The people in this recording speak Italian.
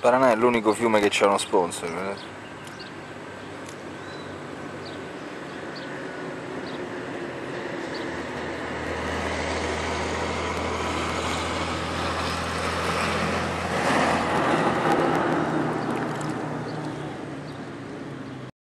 Paranà è l'unico fiume che c'è uno sponsor, eh.